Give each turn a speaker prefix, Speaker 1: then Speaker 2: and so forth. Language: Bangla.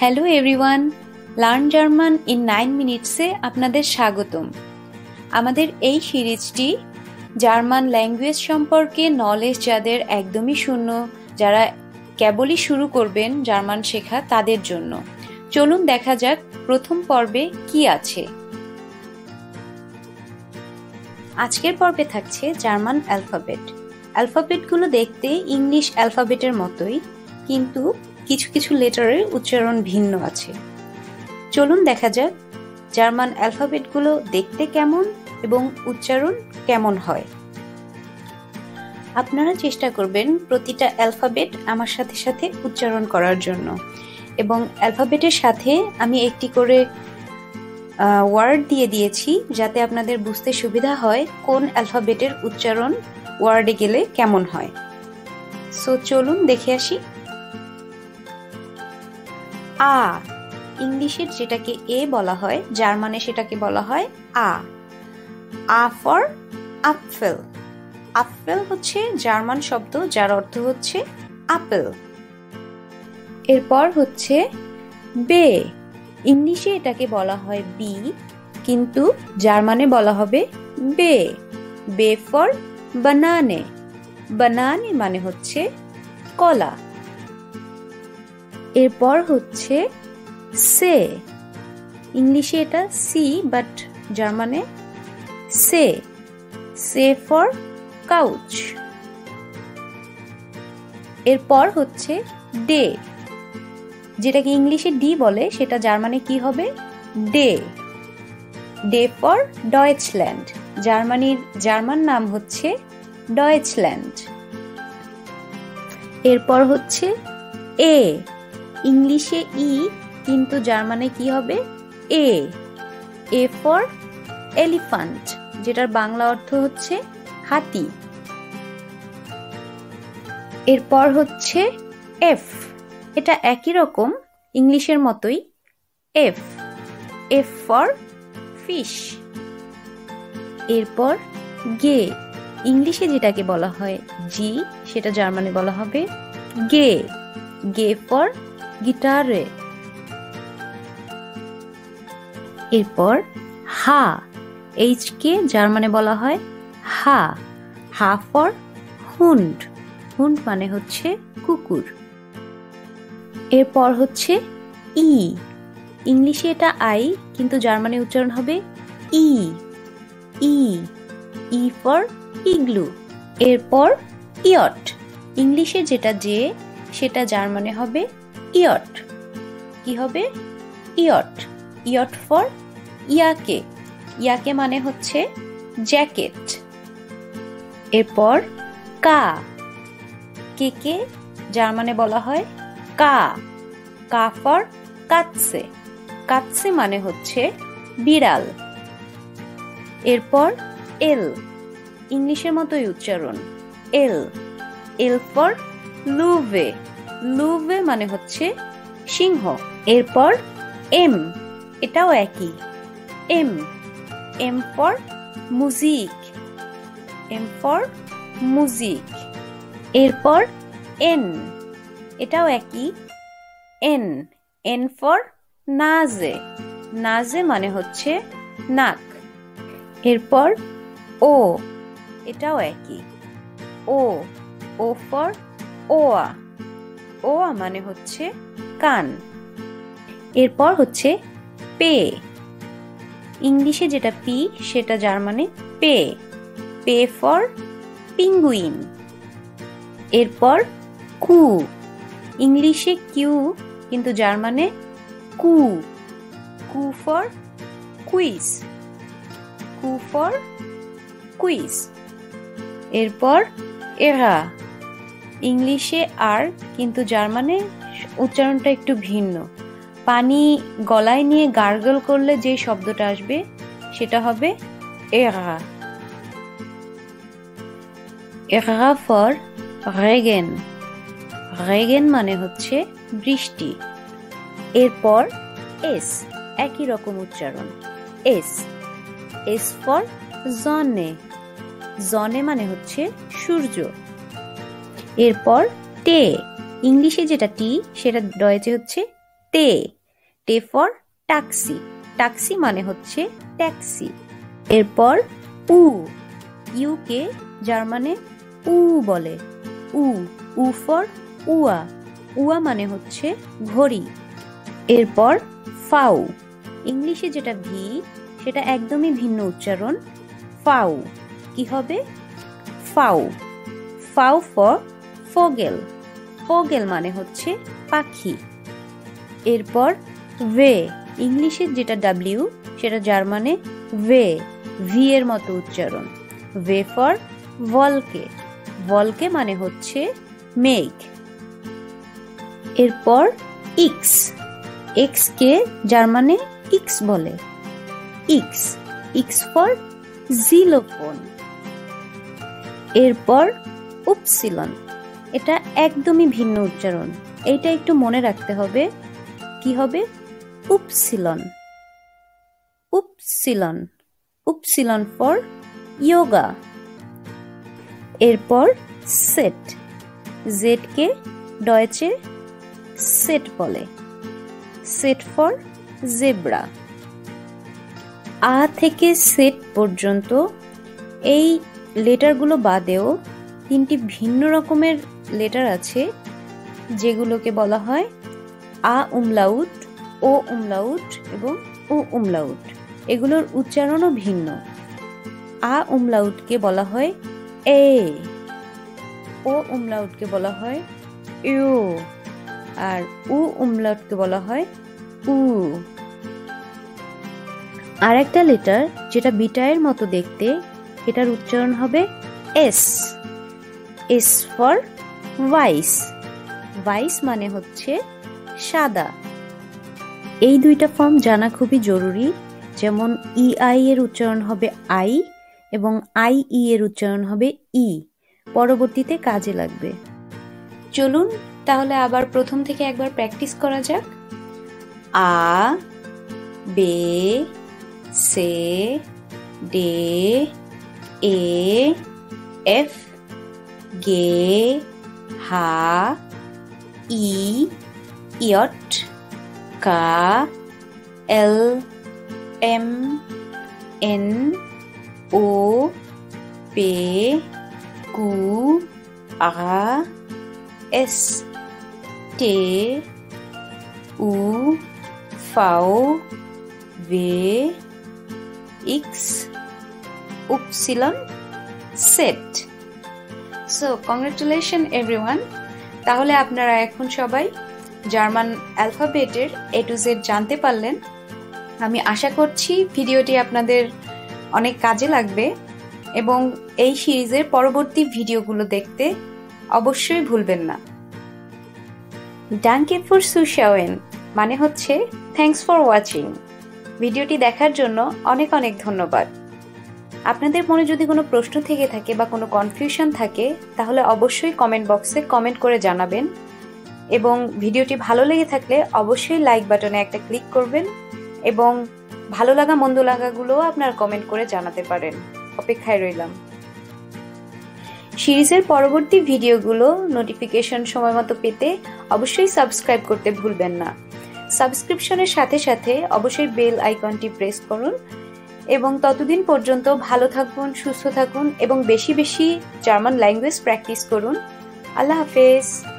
Speaker 1: Hello everyone learn German in nine মিনিটসে আপনাদের স্বাগতম। আমাদের এই সিরিজটি জার্মান ল্যাঙ্গুয়েজ সম্পর্কে নলেজ যাদের একদমই শূন্য, যারা কেবলই শুরু করবেন জার্মান শেখা তাদের জন্য। চলুন দেখা যাক প্রথম পর্বে কি আছে। আজকের পর্বে থাকছে জার্মান অ্যালফাবেট অ্যালফাবেটগুলো দেখতে ইংলিশ অ্যালফাবেটের মতোই, কিন্তু কিছু কিছু লেটারের উচ্চারণ ভিন্ন আছে। চলুন দেখা যাক জার্মান অ্যালফাবেটগুলো দেখতে কেমন এবং উচ্চারণ কেমন হয়। আপনারা চেষ্টা করবেন প্রতিটা অ্যালফাবেট আমার সাথে সাথে উচ্চারণ করার জন্য। এবং অ্যালফাবেটের সাথে আমি একটি করে ওয়ার্ড দিয়ে দিয়েছি যাতে আপনাদের বুঝতে সুবিধা হয় কোন অ্যালফাবেটের উচ্চারণ ওয়ার্ডে গেলে কেমন হয়। সো চলুন দেখে আসি। আ। ইংলিশের যেটাকে এ বলা হয়, জার্মানে সেটাকে বলা হয় আ। আ ফর আপফেল। আপফেল হচ্ছে জার্মান শব্দ, যার অর্থ হচ্ছে আপেল। এরপর হচ্ছে বে। ইংলিশে এটাকে বলা হয় বি, কিন্তু জার্মানে বলা হবে বে। বে ফর বানানে। বানানে মানে হচ্ছে কলা। এরপর হচ্ছে সে। ইংলিশে এটা সি বাট জার্মানে সে। সে ফর কাউচ। এরপর হচ্ছে ডে, যেটাকে ইংলিশে ডি বলে, সেটা জার্মানে কি হবে? ডে। ডে ফর ডয়েচল্যান্ড। জার্মানির, জার্মান নাম হচ্ছে ডয়েচল্যান্ড। এরপর হচ্ছে এ। ইংলিশে ই, কিন্তু জার্মানে কি হবে? এ। এ ফর এলিফান্ট যেটার বাংলা অর্থ হচ্ছে হাতি। এরপর হচ্ছে এফ এটা একই রকম, ইংলিশের মতোই। এফ এফ ফর ফিশ এরপর গে ইংলিশে যেটাকে বলা হয় জি সেটা জার্মানে বলা হবে গে গে ফর গিটারে। এরপর হা এইচ কে জার্মানে বলা হয় হা হা ফর হুন্ড। হুন্ড মানে হচ্ছে কুকুর। এরপর হচ্ছে ই। ইংলিশে এটা আই, কিন্তু জার্মানে উচ্চারণ হবে ই। ই ই ফর ইগলু। এরপর ইয়ট। ইংলিশে যেটা যে, সেটা জার্মানে হবে ইয়ট। কি হবে? ইয়ট। ইয়ট ফর ইয়াকে। ইয়াকে মানে হচ্ছে জ্যাকেট। এরপর কা। কে কে? যার জার্মানে বলা হয় কা। কা ফর কাৎসে কাৎসে মানে হচ্ছে বিড়াল। এরপর এল। ইংলিশের মতোই উচ্চারণ। এল। L for লুভে। লুভে মানে হচ্ছে সিংহ। এরপর এম, এটাও একই। এম এম ফর মুজিক এম ফর মুজিক এরপর এন, এটাও একই। এন এন ফর নাজে। নাজে মানে হচ্ছে নাক। এরপর ও, এটাও একই। ও ও ফর ওয়া। ওয়া মানে হচ্ছে কান। এরপর হচ্ছে পে। ইংলিশে যেটা পি, সেটা জার্মানে পে। পে ফর পিঙ্গুইন। এরপর কু। ইংলিশে কিউ, কিন্তু জার্মানে কু। কু ফর কুইজ। কু ফর কুইজ। এরপর এরা ইংলিশে আর, কিন্তু জার্মানে উচ্চারণটা একটু ভিন্ন। পানি গলায় নিয়ে গার্গল করলে যে শব্দটা আসবে, সেটা হবে এরা। এরা ফর রেগেন। রেগেন মানে হচ্ছে বৃষ্টি। এরপর এস, একই রকম উচ্চারণ। এস এস ফর জনে। জনে মানে হচ্ছে সূর্য। এরপর টে ইংলিশে যেটা টি, সেটা ডয়েছে হচ্ছে তে। টে ফর ট্যাক্সি ট্যাক্সি মানে হচ্ছে ট্যাক্সি এরপর উ। ইউকে জার্মানে উ বলে। উ। উ ফর উয়া। উয়া মানে হচ্ছে ঘড়ি। এরপর ফাউ। ইংলিশে যেটা ভি, সেটা একদমই ভিন্ন উচ্চারণ। ফাউ। কি হবে? ফাউ। ফাউ ফর ফোগেল ফগেল মানে হচ্ছে পাখি। এরপর ভে ইংলিশের যেটা ডাব্লিউ সেটা জার্মানে ভে ভি এর মতো উচ্চারণ। ভে ফর ভলকে। ভলকে মানে হচ্ছে মেঘ। এরপর ইক্স। এক্স কে জার্মানে ইক্স বলে। ইক্স। ইক্স ফর জিলোফোন এরপর উপসিলন। এটা একদমই ভিন্ন উচ্চারণ। এইটা একটু মনে রাখতে হবে। কি হবে? উপসিলন। উপসিলন। উপসিলন ফর ইয়োগা। এরপর সেট। জেডকে ডয়েচে সেট বলে। সেট ফর জেব্রা। আ থেকে সেট পর্যন্ত এই লেটারগুলো বাদেও তিনটি ভিন্ন রকমের লেটার আছে, যেগুলোকে বলা হয় আ উমলাউট ও উমলাউট এবং উ উমলাউট এগুলোর উচ্চারণও ভিন্ন। আ উমলাউটকে বলা হয় এ, ও উমলাউটকে বলা হয় ইউ, আর উ উমলাউটকে বলা হয় উ। আর একটা লেটার যেটা বিটায়ের মতো দেখতে, এটার উচ্চারণ হবে এস। এস ফর ভাইস ভাইস মানে হচ্ছে সাদা। এই দুইটা ফর্ম জানা খুবই জরুরি, যেমন ই আই এর উচ্চারণ হবে আই এবং আই ই এর উচ্চারণ হবে ই পরবর্তীতে কাজে লাগবে। চলুন তাহলে আবার প্রথম থেকে একবার প্র্যাকটিস করা যাক। আ, বে, সে ডে এ, F ge ha i iot ka l m n o p q r s t u v v x y set so congratulation everyone তাহলে আপনারা এখন সবাই জার্মান অ্যালফাবেটের এ টু জেড জানতে পারলেন। আমি আশা করছি ভিডিওটি আপনাদের অনেক কাজে লাগবে এবং এই সিরিজের পরবর্তী ভিডিওগুলো দেখতে অবশ্যই ভুলবেন না। ডাঙ্কে ফর সুশাওয়েন মানে হচ্ছে থ্যাংকস ফর ওয়াচিং ভিডিওটি দেখার জন্য অনেক অনেক ধন্যবাদ। আপনাদের মনে যদি কোনো প্রশ্ন থেকে থাকে বা কোনো কনফিউশন থাকে, তাহলে অবশ্যই কমেন্ট বক্সে কমেন্ট করে জানাবেন। এবং ভিডিওটি ভালো লেগে থাকলে অবশ্যই লাইক বাটনে একটা ক্লিক করবেন এবং ভালো লাগা, মন্দ লাগাগুলোও আপনার কমেন্ট করে জানাতে পারেন। অপেক্ষায় রইলাম। সিরিজের পরবর্তী ভিডিওগুলো নোটিফিকেশন সময় মতো পেতে অবশ্যই সাবস্ক্রাইব করতে ভুলবেন না। সাবস্ক্রিপশনের সাথে সাথে অবশ্যই বেল আইকনটি প্রেস করুন। এবং ততদিন পর্যন্ত ভালো থাকুন, সুস্থ থাকুন এবং বেশি বেশি জার্মান ল্যাঙ্গুয়েজ প্র্যাকটিস করুন। আল্লাহ হাফেজ।